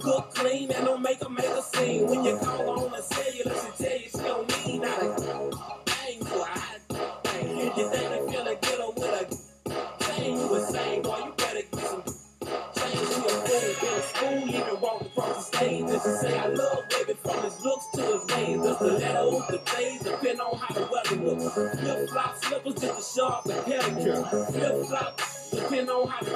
cook clean, and don't make a scene. When you call on a cellular, she tell you she don't need not a thing. You think they finna get her with a thing, you insane, boy. You better get some change. She a fool, been a school, even walked across the stage. And she say, I love baby from his looks to his ways. Does the letter the days depend on how the weather looks. Flip flop slippers, just a sharp and pedicure. Flip flop, depend on how the